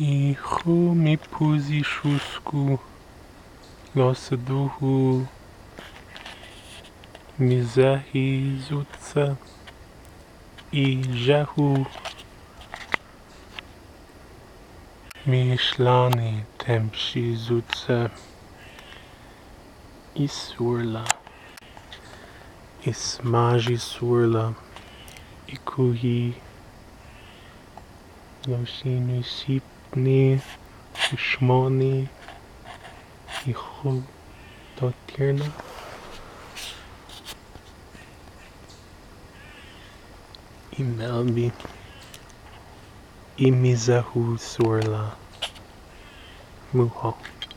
ای خو میپوزی شسکو لسه دوهو میزهی زودسا ای جهو میشلانی تیمشی زودسا ای سورلا ای سورلا ای کوهی שלושים סיפני ושמונה יכולותינו עם אלבי אם יזהו סור לה מוהו